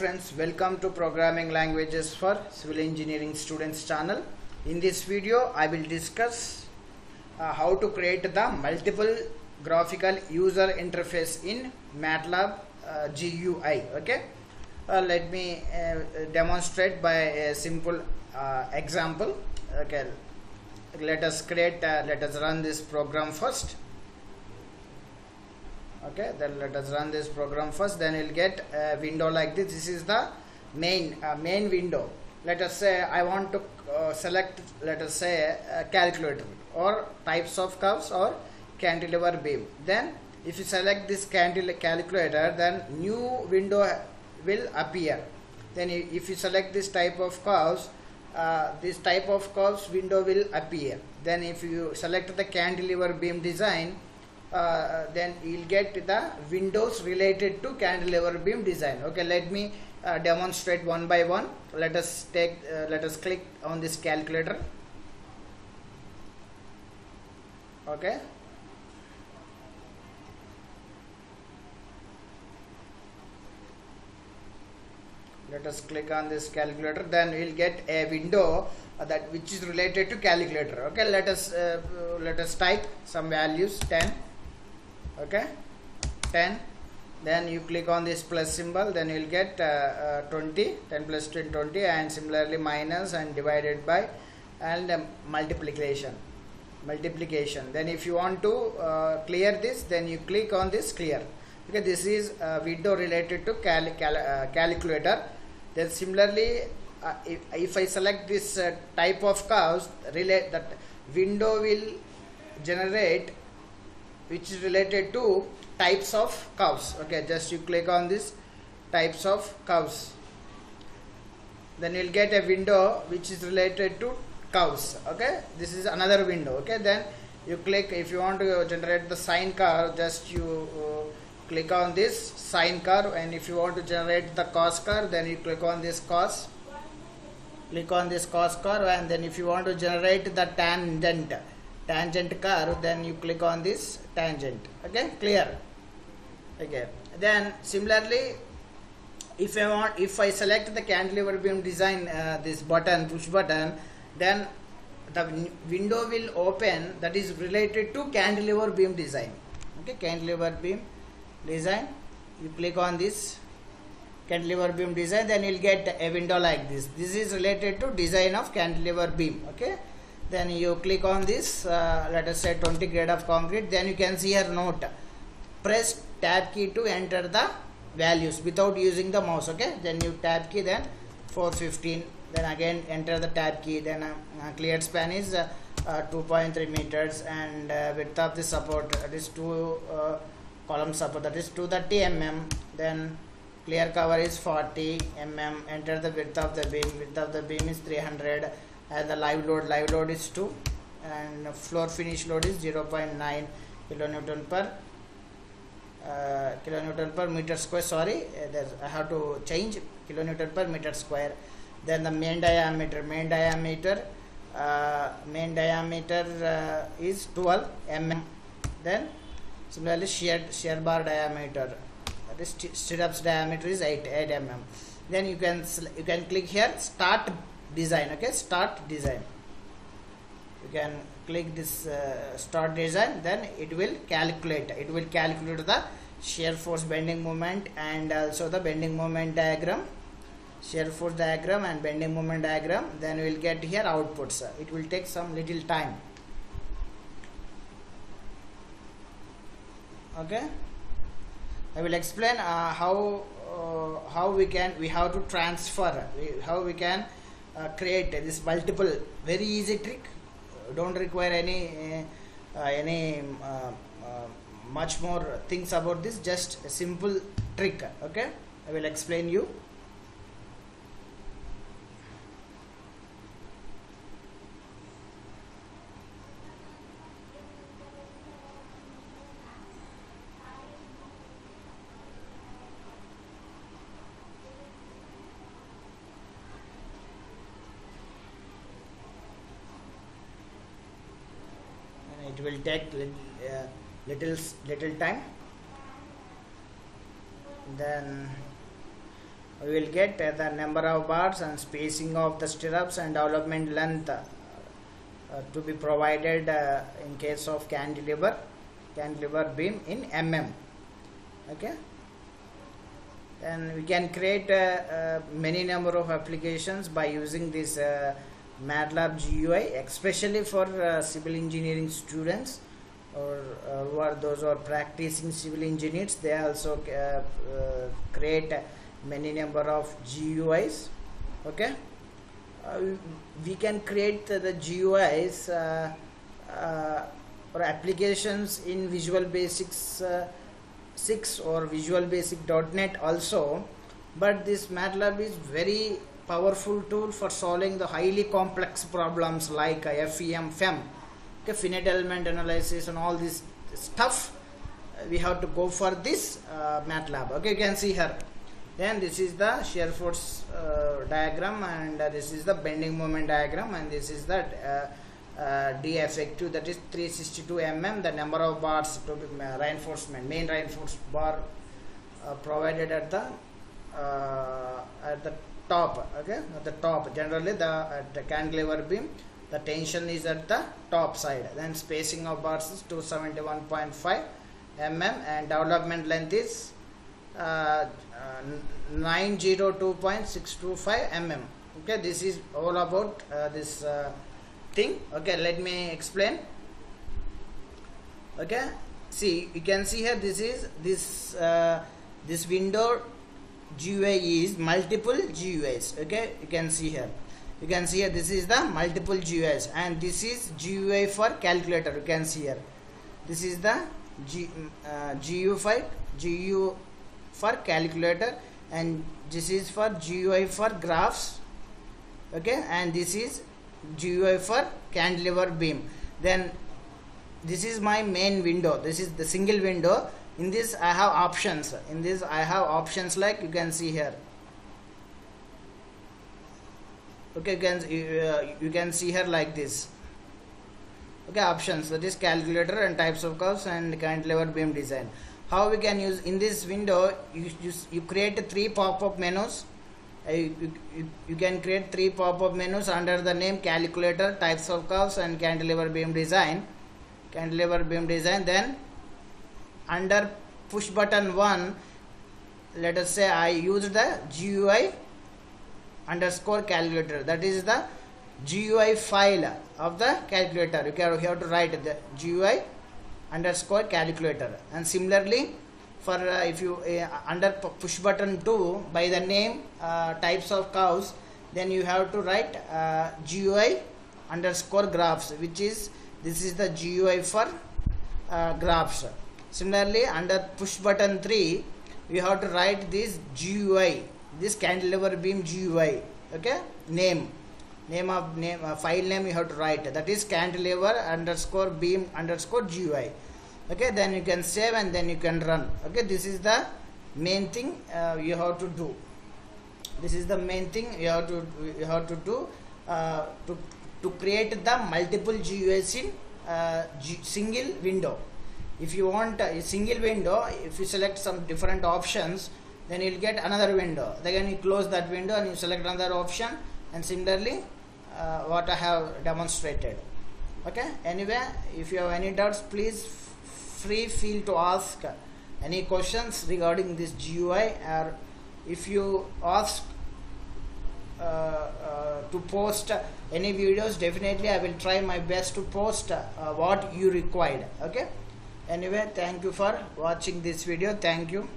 friends, welcome to Programming Languages for Civil Engineering Students channel. In this video, I will discuss uh, how to create the multiple graphical user interface in MATLAB uh, GUI. Okay, uh, let me uh, demonstrate by a simple uh, example. Okay, let us create. Uh, let us run this program first okay then let us run this program first. Then you'll get a window like this. This is the main uh, main window. Let us say i want to uh, select let us say a calculator or types of curves or cantilever beam. Then if you select this calculator then new window will appear. Then if you select this type of curves uh, this type of curves window will appear. Then if you select the cantilever beam design uh, then you'll get the windows related to cantilever beam design. Okay let me uh, demonstrate one by one. Let us take uh, let us click on this calculator. Okay. Let us click on this calculator. Then we'll get a window uh, that which is related to calculator. Okay let us uh, let us type some values 10 okay? 10 then you click on this plus symbol then you'll get uh, uh, 20 10 plus 10 20 and similarly minus and divided by and um, multiplication. Multiplication. Then if you want to uh, clear this then you click on this clear. Okay this is a window related to cal- cal- uh, calculator. Then similarly uh, if, if i select this uh, type of curves relate that window will generate which is related to types of curves okay just you click on this types of curves then you'll get a window which is related to curves okay this is another window. Okay then you click if you want to generate the sine curve just you uh, click on this sine curve. And if you want to generate the cos curve then you click on this cos click on this cos curve. And then if you want to generate the tangent tangent curve then you click on this tangent. Okay clear? Okay. Then similarly if I want if I select the cantilever beam design uh, this button push button then the window will open that is related to cantilever beam design. Okay cantilever beam design. You click on this cantilever beam design then you'll get a window like this. This is related to design of cantilever beam okay then you click on this uh, let us say 20 grade of concrete. Then you can see here note. Press tab key to enter the values without using the mouse okay? Then you tab key then 415 then again enter the tab key. Then uh, uh, cleared span is uh, uh, 2.3 meters and uh, width of the support that is two uh, column support that is 230 mm then clear cover is 40 mm enter the width of the beam. Width of the beam is 300 and the live load live load is 2 and floor finish load is 0.9 kilonewton per uh, kilonewton per meter square. Sorry uh, i have to change kilonewton per meter square. Then the main diameter main diameter uh, main diameter uh, is 12 mm. Then similarly shear shear bar diameter that is st- stirrups diameter is 8 8 mm. Then you can you can click here start design okay? Start design. You can click this uh, start design then it will calculate. It will calculate the shear force bending moment and also the bending moment diagram. Shear force diagram and bending moment diagram. Then we will get here outputs. It will take some little time. Okay? I will explain uh, how uh, how we can we have to transfer. We, how we can uh, create this multiple very easy trick. Don't require any uh, uh, any uh, much more things about this just a simple trick okay? I will explain you and it will take uh, little little time. Then we will get uh, the number of bars and spacing of the stirrups and development length uh, to be provided uh, in case of cantilever cantilever beam in mm. Okay? And we can create uh, uh, many number of applications by using this uh, MATLAB GUI especially for uh, civil engineering students or uh, who are those who are practicing civil engineers. They also uh, uh, create many number of GUIs okay? Uh, we can create the, GUIs uh, or applications in Visual Basics uh, 6 or Visual Basic .NET also. But this MATLAB is very powerful tool for solving the highly complex problems like uh, FEM, FEM okay, finite element analysis and all this stuff. Uh, we have to go for this uh, MATLAB okay you can see here. Then this is the shear force uh, diagram and uh, this is the bending moment diagram and this is the uh, D effective that is 362 mm the number of bars to be reinforcement main reinforced bar provided at the at the top okay? At the top. Generally the at the cantilever beam the tension is at the top side. Then spacing of bars is 271.5 mm and development length is uh, uh, 902.625 mm okay this is all about uh, this uh, thing. Okay let me explain. Okay see you can see here this is this uh, this window GUI is multiple GUIs okay you can see here. You can see here this is the multiple GUIs and this is GUI for calculator. You can see here. This is the G, uh, GU for GU for calculator. And this is for GUI for graphs. Okay and this is GUI for cantilever beam. Then this is my main window. This is the single window in this I have options. In this I have options like you can see here. Okay you can uh, you can see here like this. Okay options. That is calculator and types of curves and cantilever beam design. How we can use in this window you you, you create three pop-up menus. Uh, you, you, you can create three pop-up menus under the name calculator types of curves and cantilever beam design. Cantilever beam design then under push button 1 let us say I used the GUI underscore calculator. That is the GUI file of the calculator. You, can, have to write the GUI underscore calculator. And similarly for uh, if you uh, under push button 2 by the name uh, types of cows then you have to write uh, GUI underscore graphs which is this is the GUI for uh, graphs similarly under push button 3 we have to write this GUI this cantilever beam GUI okay? Name. Name of name uh, file name you have to write. That is cantilever underscore beam underscore GUI okay then you can save and then you can run. Okay this is the main thing uh, you have to do. This is the main thing you have to you have to do uh, to to create the multiple GUIs in uh, single window if you want a single window if you select some different options then you'll get another window. Then you close that window and you select another option and similarly uh, what I have demonstrated. Okay? Anyway if you have any doubts please free feel to ask any questions regarding this GUI or if you ask uh, uh, to post any videos definitely I will try my best to post uh, what you required. Okay anyway thank you for watching this video. Thank you